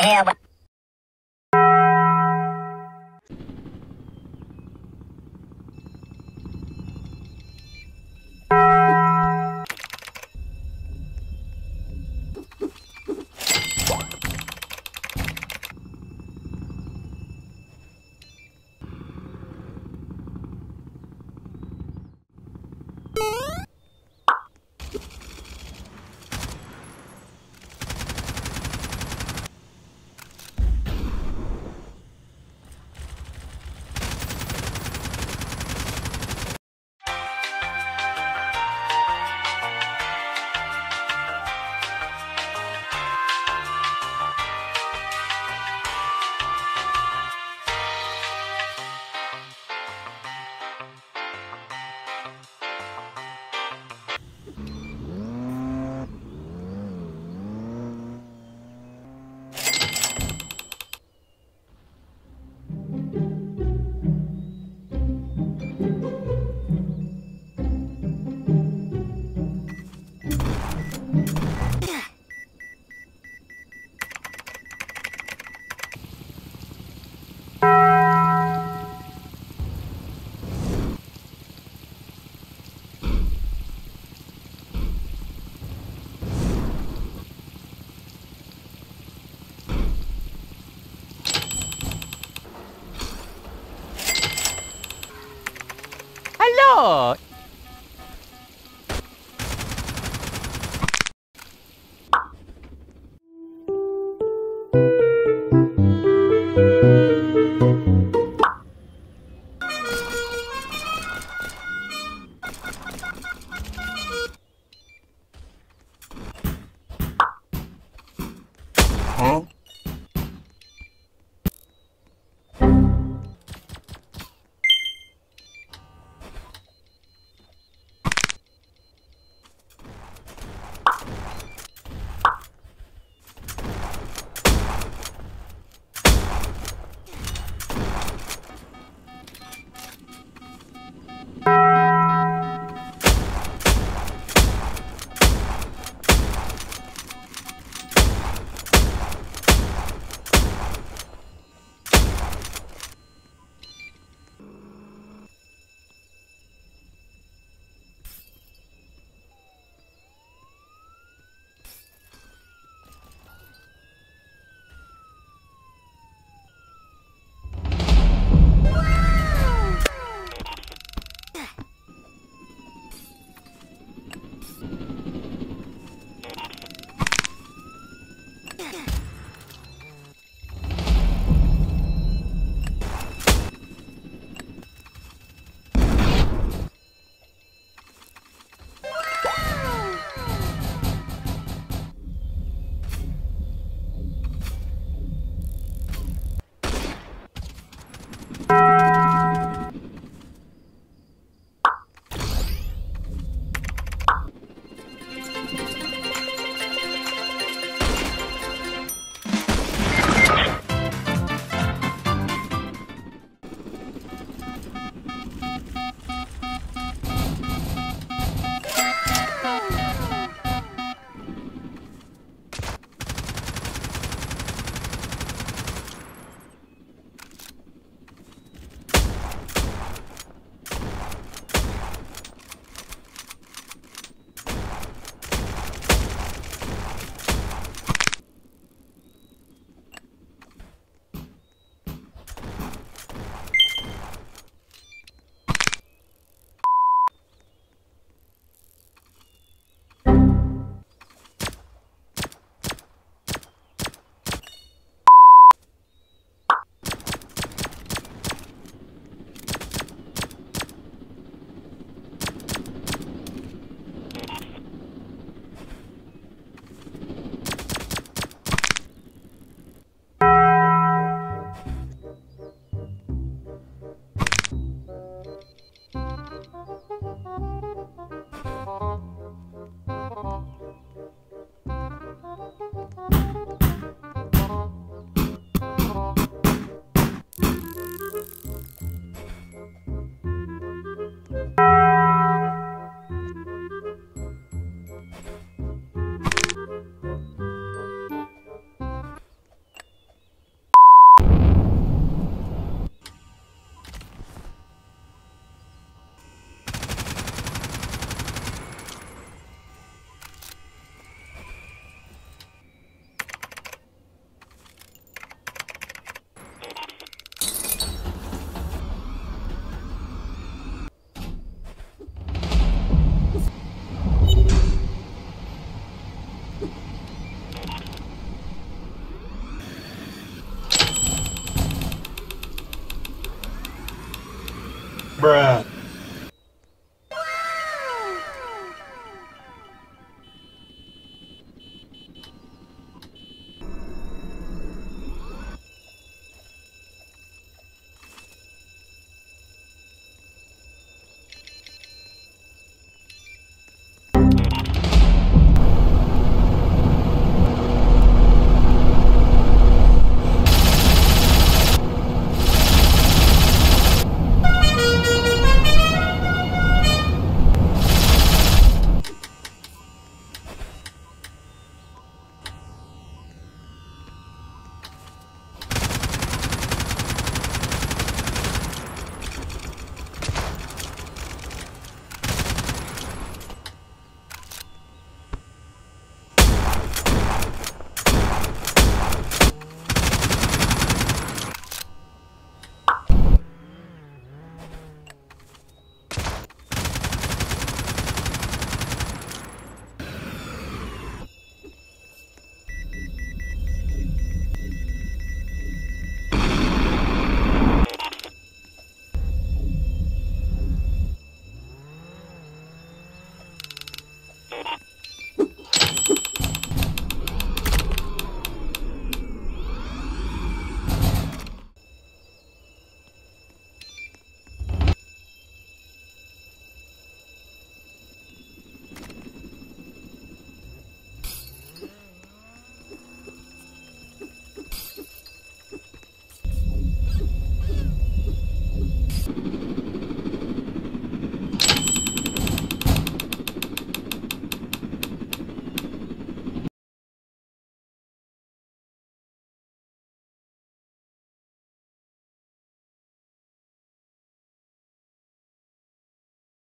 hell? Huh?